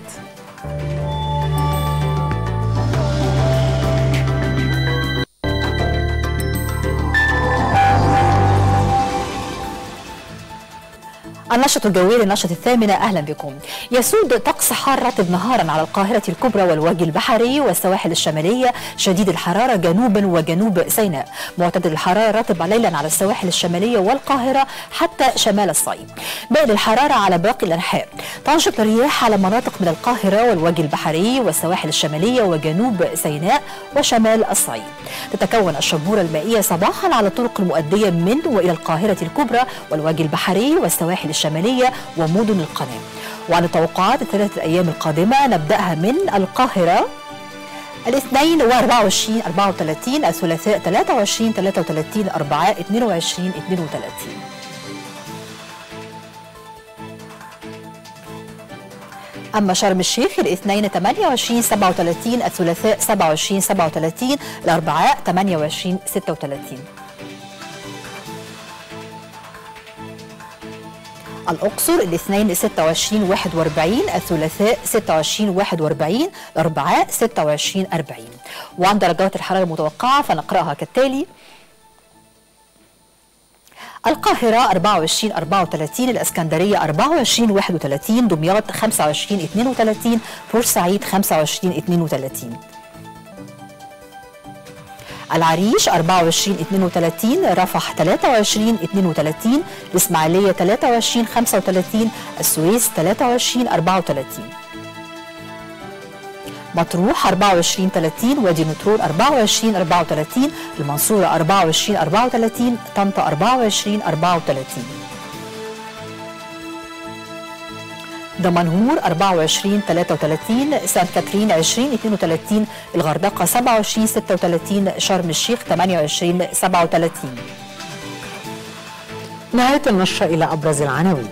النشرة الجوية للنشرة الثامنة أهلا بكم. يسود طقس حار رطب نهارا على القاهرة الكبرى والوجه البحري والسواحل الشمالية شديد الحرارة جنوبا وجنوب سيناء. معتدل الحرارة رطب ليلا على السواحل الشمالية والقاهرة حتى شمال الصعيد. بائن الحرارة على باقي الأنحاء. تنشط الرياح على مناطق من القاهرة والوجه البحري والسواحل الشمالية وجنوب سيناء وشمال الصعيد. تتكون الشبورة المائية صباحا على الطرق المؤدية من وإلى القاهرة الكبرى والوجه البحري والسواحل الشمالية ومدن القناة. وعن التوقعات الثلاثة أيام القادمة نبدأها من القاهرة. الاثنين و24 34 الثلاثاء 23 33 4 22 32 أما شرم الشيخ الاثنين 28 37 الثلاثاء 27 37 الأربعاء 28 36 الأقصر الاثنين 26 41 الثلاثاء 26 41 الأربعاء 26 40 وعن درجات الحرارة المتوقعة فنقرأها كالتالي. القاهرة 24 34 الإسكندرية 24 31 دمياط 25 32 بورسعيد 25 32 العريش 24 32 رفح 23 32 الإسماعيلية 23 35 السويس 23 34 مطروح 24 30 وادي نطرون 24 34 المنصورة 24 34 طنطا 24 34 دمنهور 24 33 سان كاترين 20 32 الغردقة 27 36 شرم الشيخ 28 37 نهاية النشرة إلى أبرز العناوين.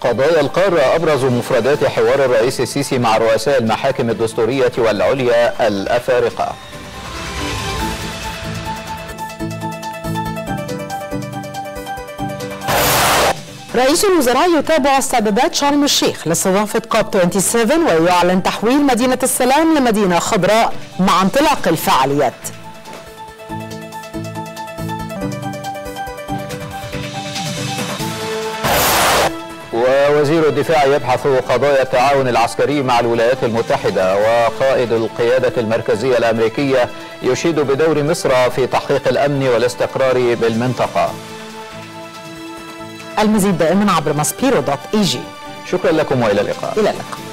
قضايا القارة أبرز مفردات حوار الرئيس السيسي مع رؤساء المحاكم الدستورية والعليا الأفارقة. رئيس الوزراء يتابع استعدادات شرم الشيخ لاستضافة كوب 27 ويعلن تحويل مدينة السلام لمدينة خضراء مع انطلاق الفعاليات. ووزير الدفاع يبحث قضايا التعاون العسكري مع الولايات المتحدة وقائد القيادة المركزية الأمريكية يشيد بدور مصر في تحقيق الأمن والاستقرار بالمنطقة. المزيد دائما عبر ماسبيرو dot EG. شكرا لكم وإلى اللقاء. إلى اللقاء.